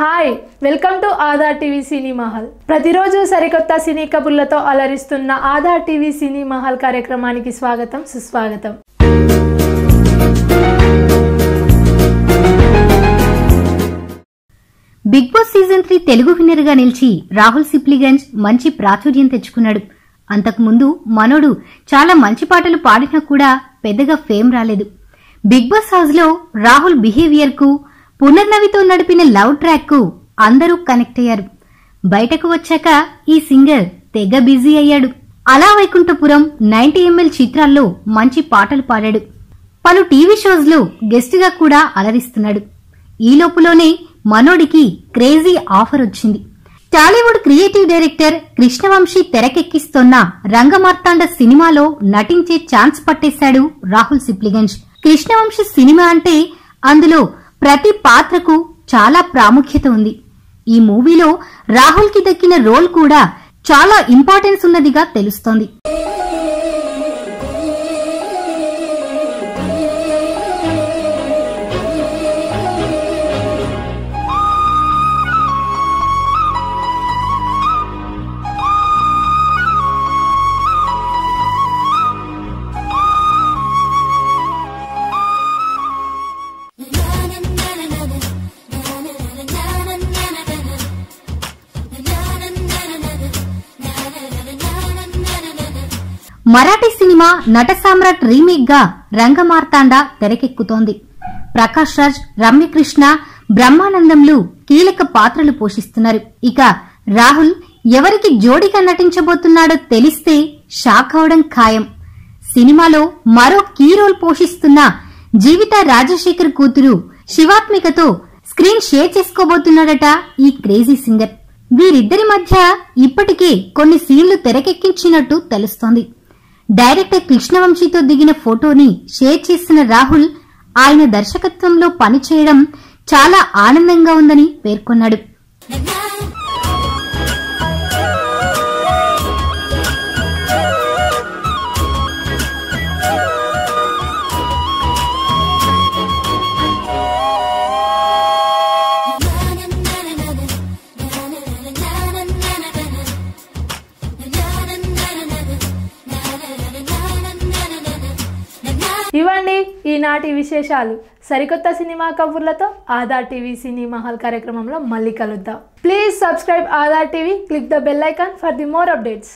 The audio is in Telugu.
Hi welcome to Aadhaar TV cine Mahal ప్రతిరోజు సరికొత్త సినీ కబుర్లతో అలరిస్తున్న ఆధార్ టీవీ సినీ మహల్ కార్యక్రమానికి స్వాగతం సుస్వాగతం. Big boss season three Telugu విన్నర్గా నిలిచి రాహుల్ సిప్లిగంజ్ మంచి ప్రాచుర్యం తెచ్చుకున్నాడు. అంతకుముందు మనోడు చాలా మంచి పాటలు పాడినా కూడా పెద్దగా ఫేమ్ రాలేదు. బిగ్ బాస్ హౌస్లో రాహుల్ బిహేవియర్కు పునర్నవితో నడిపిన లవ్ ట్రాక్కు అందరూ కనెక్ట్ అయ్యారు బయటకు వచ్చాక ఈ సింగర్ తెగ బిజీ అయ్యాడు. అలా వైకుంఠపురం నైన్టీ ఎంఎల్ చిత్రాల్లో మంచి పాటలు పాడాడు. పలు టీవీ షోస్లో గెస్ట్గా కూడా అలరిస్తున్నాడు. ఈ లోపులోనే మనోడికి క్రేజీ ఆఫర్ వచ్చింది. టాలీవుడ్ క్రియేటివ్ డైరెక్టర్ కృష్ణవంశీ తెరకెక్కిస్తోన్న రంగమార్తాండ సినిమాలో నటించే ఛాన్స్ పట్టేశాడు రాహుల్ సిప్లిగంజ్. కృష్ణవంశీ సినిమా అంటే అందులో ప్రతి పాత్రకు చాలా ప్రాముఖ్యత ఉంది. ఈ మూవీలో రాహుల్కి దక్కిన రోల్ కూడా చాలా ఇంపార్టెన్స్ ఉన్నదిగా తెలుస్తోంది. మరాఠీ సినిమా నట సామ్రాట్ రీమేక్గా రంగమార్తాండ తెరకెక్కుతోంది. ప్రకాష్ రాజ్ రమ్యకృష్ణ బ్రహ్మానందంలు కీలక పాత్రలు పోషిస్తున్నారు. ఇక రాహుల్ ఎవరికి జోడిగా నటించబోతున్నాడో తెలిస్తే షాక్ అవడం ఖాయం. సినిమాలో మరో కీ రోల్ పోషిస్తున్న జీవిత రాజశేఖర్ కూతురు శివాత్మికతో స్క్రీన్ షేర్ చేసుకోబోతున్నాడట ఈ క్రేజీ సింగర్. వీరిద్దరి మధ్య ఇప్పటికే కొన్ని సీన్లు తెరకెక్కించినట్టు తెలుస్తోంది. డైరెక్టర్ కృష్ణవంశీతో దిగిన ఫోటోని షేర్ చేసిన రాహుల్ ఆయన దర్శకత్వంలో పనిచేయడం చాలా ఆనందంగా ఉందని పేర్కొన్నాడు. ఇవ్వండి ఈనాటి విశేషాలు. సరికొత్త సినిమా కబుర్లతో ఆధార్ టీవీ సినిమా హాల్ కార్యక్రమంలో మళ్ళీ కలుద్దాం. Please subscribe Aadhaar TV click the bell icon for the more updates.